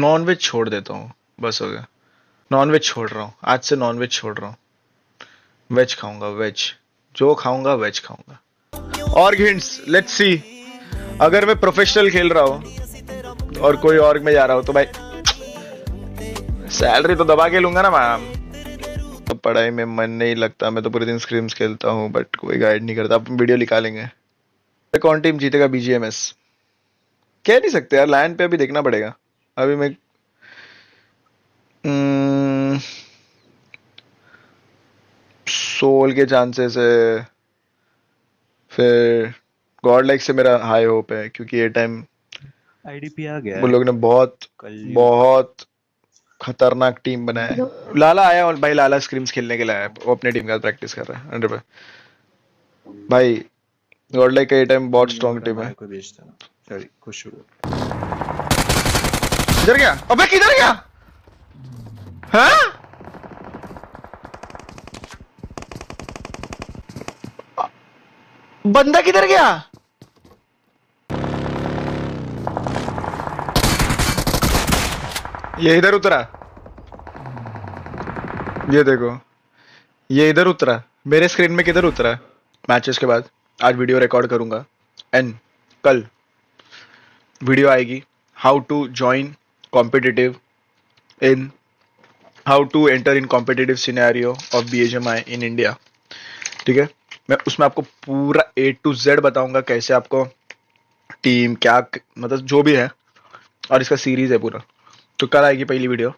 Non veg छोड़ देता हूँ, बस हो गया। नॉन वेज छोड़ रहा हूँ, आज से नॉन वेज छोड़ रहा हूँ। वेज खाऊँगा वेज जो खाऊँगा वेज खाऊँगा। और हिंट्स लेट्स सी अगर मैं प्रोफेशनल खेल रहा हूँ और कोई और में जा रहा हूँ तो भाई सैलरी तो दबा के लूँगा ना मैम तो पढ़ाई में मन नहीं लगता, मैं तो पूरे दिन स्क्रीम्स खेलता हूँ बट कोई गाइड नहीं करता। अब वीडियो निकालेंगे। कौन टीम जीतेगा? बीजीएमएस कह नहीं सकते यार लाइन पे अभी देखना पड़ेगा। अभी मैं सोल के चांसेस है फिर गॉड लाइक से मेरा हाई होप है क्योंकि ये टाइम आईडीपी आ गया वो लोग ने बहुत बहुत खतरनाक टीम बनाया है। लाला आया और भाई लाला स्क्रीम्स खेलने के लिए आया वो अपने टीम का प्रैक्टिस कर रहा है हंड्रेड पे। भाई गॉड लाइक का ये टाइम बहुत स्ट्रॉन्ग टीम है। कोई भेजता ना सॉरी खुश हुआ। किधर गया? अबे किधर गया? हाँ? बंदा किधर गया? ये इधर उतरा। ये देखो। ये इधर उतरा। मेरे स्क्रीन में किधर उतरा? मैचेस के बाद। आज वीडियो रिकॉर्ड करूँगा। एंड कल वीडियो आएगी। How to join competitive in how to enter in competitive scenario of B H M I in India ठीक है? मैं उसमें आपको पूरा ए टू जेड बताऊँगा कैसे आपको टीम क्या मतलब जो भी है, और इसका सीरीज़ है पूरा। तो कल आएगी पहली वीडियो